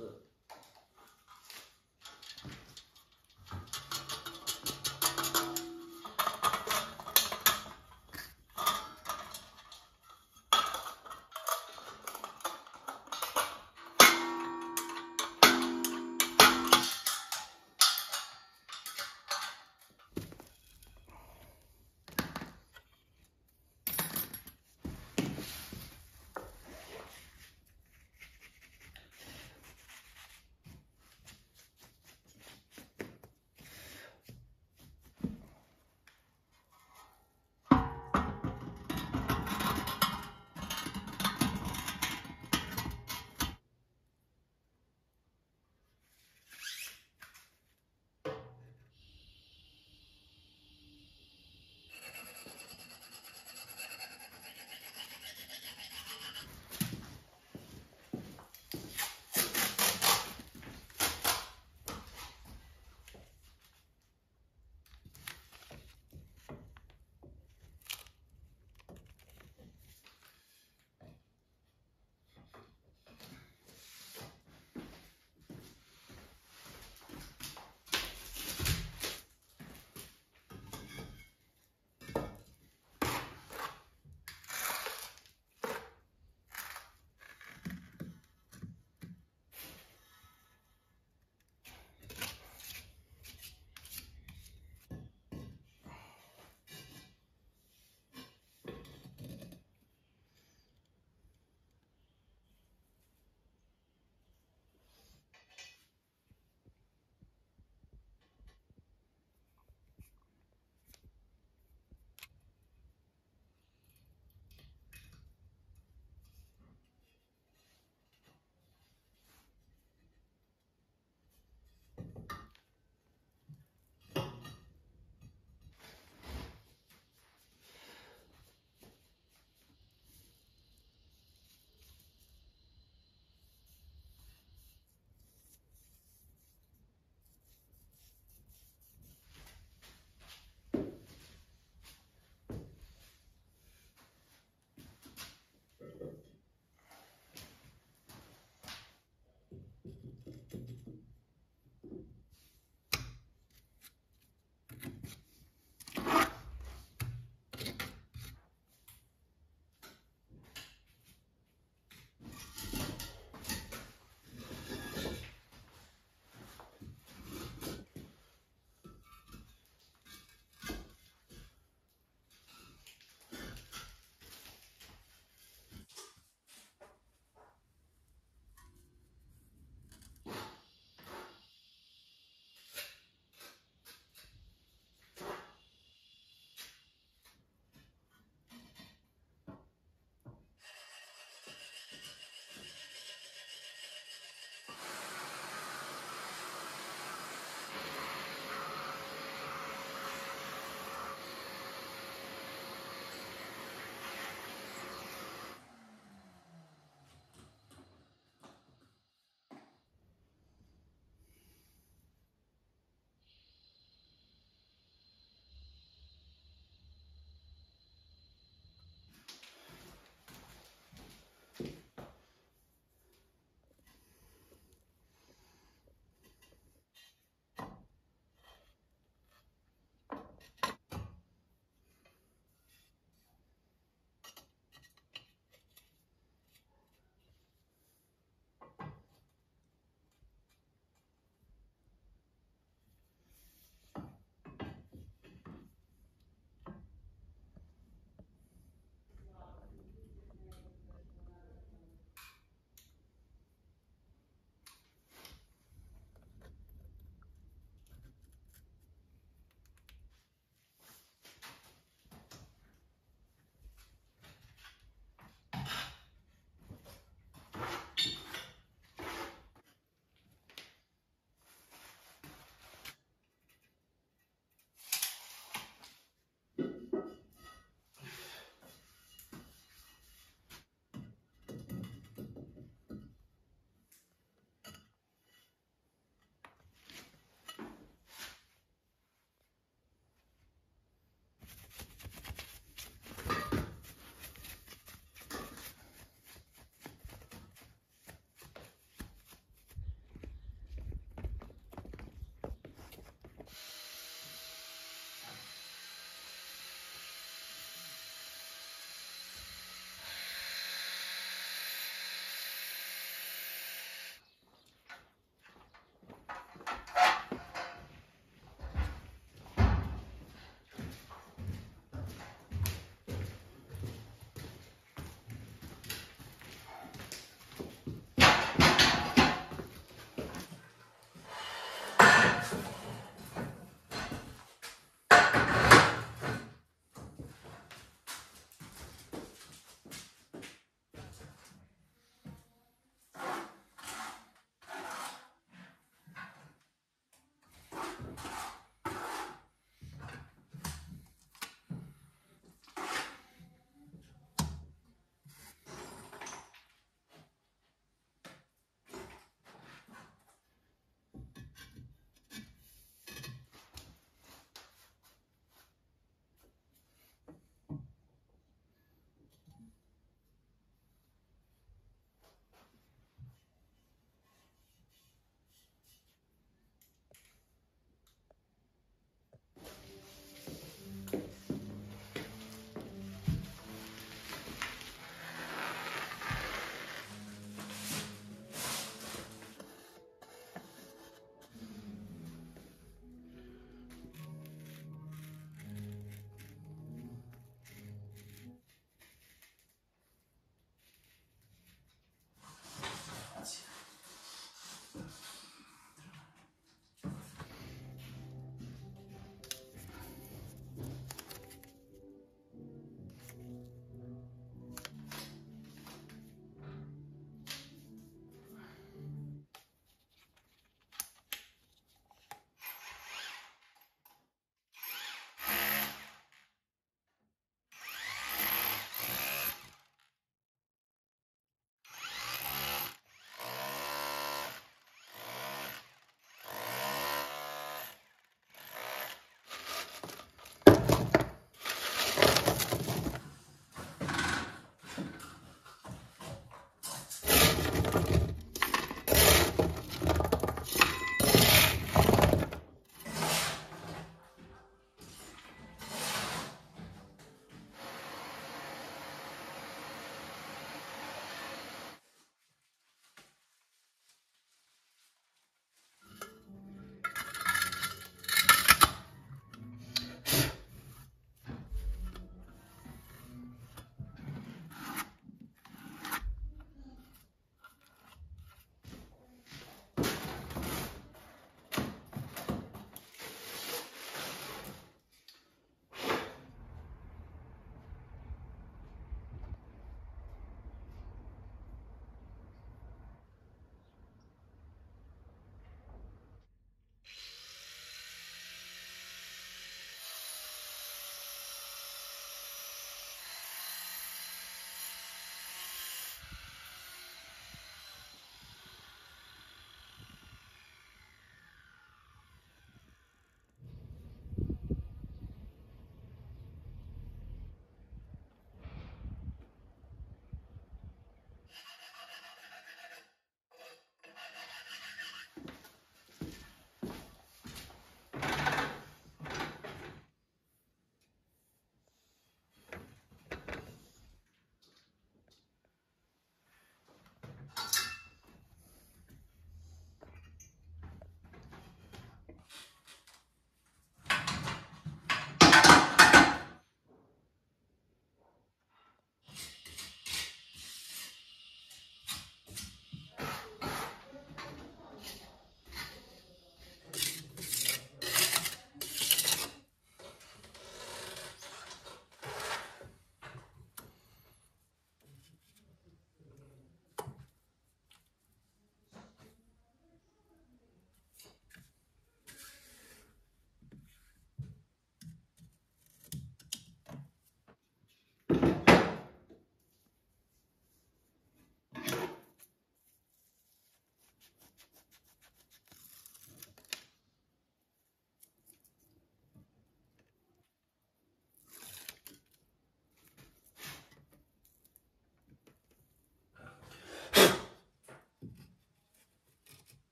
kızı.